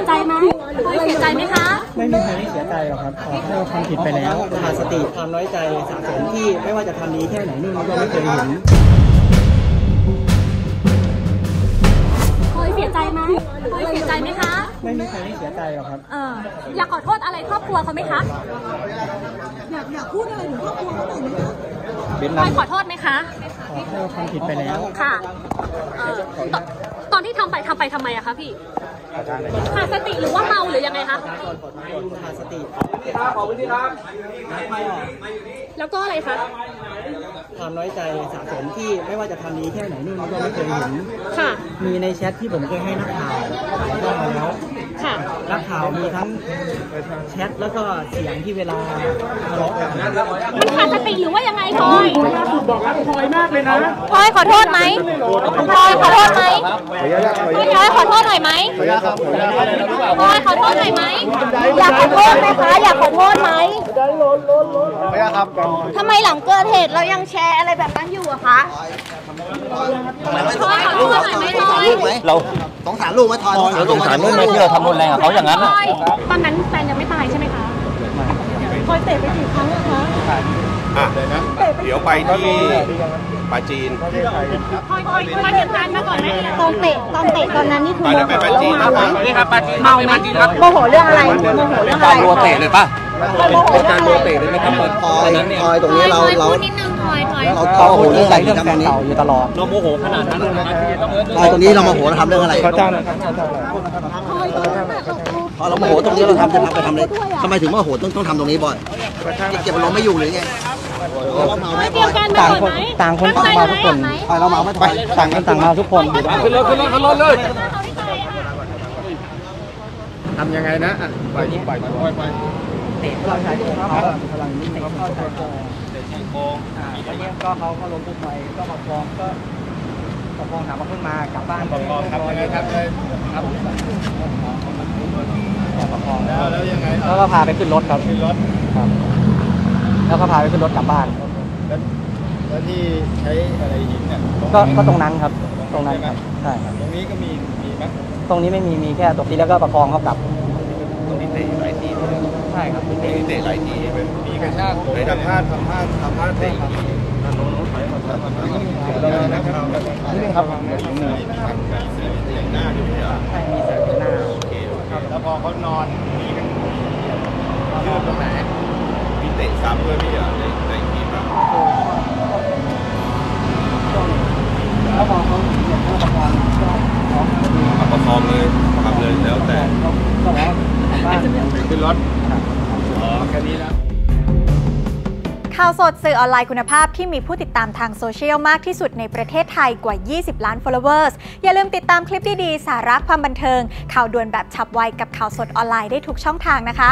สียใจไหมพลอยเสียใจไหมคะไม่มีใครที่เสียใจหรอกครับขอให้ทำผิดไปแล้วขาดสติความน้อยใจสะสมที่ไม่ว่าจะทำดีแค่ไหนนู่นก็ไม่เคยเห็นพลอยเสียใจไหมพลอยเสียใจไหมคะ ไม่มีใครที่เสียใจหรอกครับเอออยากขอโทษอะไรครอบครัวเขาไหมคะอยากอยากพูดอะไรถึงครอบครัวเขาหน่อยไหมคะพลอยขอโทษไหมคะขอให้ทำผิดไปแล้วค่ะ เอ่อตอนตอนที่ทำไปทำไปทำไมอะคะพี่ขาดสติหรือว่าเมาหรือยังไงคะขาดสติแล้วก็อะไรคะความน้อยใจสะสมที่ไม่ว่าจะทำดีแค่ไหนนู่นก็ไม่เคยเห็นค่ะมีในแชทที่ผมเคยให้นักข่าวก็มาแล้วค่ะนักข่าวมีทั้งแชทแล้วก็เสียงที่เวลาทะเลาะกันมันขาดสติหรือว่ายังไงพลอยบอกรักพลอยมากเลยนะพลอยขอโทษไหมพลอยขอโทษไหมพลอย ขอโทษหน่อยไหมพลอยขอโทษหน่อยไหมอยากขอโทษไหมคะอยากขอโทษไหมทำไมหลังเกิดเหตุเรายังแชร์อะไรแบบนั้นอยู่อะคะพลอยขอโทษหน่อยไหมพลอยเราสงสารลูกไหมทอยสงสารลูกไหมที่เราทำรุนแรงกับเขาอย่างนั้นพลอะอยตอนนั้นแฟนยังไม่ตายใช่ไหมคะพลอยเตะไปกี่ครั้งอะคะ อะเดี๋ยวไปที่ปาจีนพลอยพลอยพลอยเหตุการณ์มาก่อนไหมตอนเตะตอนเตะตอนนั้นนี่คือไปเดี๋ยวไปปาจีนนะครับนี่ครับปาจีนเมาไหมโมโหเรื่องอะไรโมโหเรื่องอะไรรัวเตะเลยป่ะโมโหเรื่องอะไรเตะเลยไหมครับทอยทอยตรงนี้เราเราพูดนิดนึงพลอยพลอยเราเขาเราโมพูโหดเรื่องอะไรเรื่องทำแฟตรนงนี้เก่าอยู่ตลอดเราโมโหขนาดนั้นเลยนะทอยตรงนี้เราโมโหเราทำเรื่องอะไรเขาจ้างนะครับพอเราโมโหตรงนี้เราทำจะทำไปทำเลยทำไมถึงโมโหต้องต้องทำตรงนี้บ่อย เก็บอารมณ์ไม่อยู่หรือไงเราเมาไหมเตรียมการมาต่างก่อนคนไหมต่างคนต่างเมาทุกคนทอยเราเมาไหมทอยต่างคนต่างเมาทุกคนขึ้นรถขึ้นรถขึ้นรถเลยทำยังไงนะอะปล่อยปล่อยปล่อยปล่อยเตะเราใช้เขาพลังนี้เตะเข้าชายโครงเตะชายโครงอ่าแล้วเนี่ยก็เขาก็ล้มปุ๊บไปก็ประคองก็ประคองถามว่าขึ้นมากลับบ้านประคองครับยังไงครับเลยครับประคอง แล้วแล้วยังไงแล้วก็พาไปขึ้นรถครับขึ้นรถครับ แล้วก็พาไปขึ้นรถกลับบ้าน แล้วแล้วที่ใช้อะไรยิงเนี่ยก็ก็ตรงนั้นครับ ตรงนั้นครับใช่ครับ ตรงนี้ก็มีมีไหมตรงนี้ไม่มีมีแค่ตรงนี้แล้วก็ประคองเขากลับ ตรงนี้เตะหลายทีใช่ครับตรงนี้เตะหลายทีมีกระชากไปทำพลาดทำพลาดทำพลาดเตะอีกทีทางโน้นถอยมาถอยมาถอยมานะครับนี่ครับเตะหน้าอยู่เนี่ยใช่มีเสือที่หน้าโอเคแล้วพอเขานอนมี กันยืดตรงไหนมีเตะซ้ำด้วยพี่อะในในทีมอะแล้วพอเขาเหยียบเขาประคองก็เขาขับประคองเลยขับเลยแล้วแต่ก็แล้วขึ้นรถอ๋อแค่นี้นะข่าวสดสื่อออนไลน์คุณภาพที่มีผู้ติดตามทางโซเชียลมากที่สุดในประเทศไทยกว่า 20 ล้าน followers อย่าลืมติดตามคลิปดี ๆ สาระความบันเทิง ข่าวด่วนแบบฉับไวกับข่าวสดออนไลน์ได้ทุกช่องทางนะคะ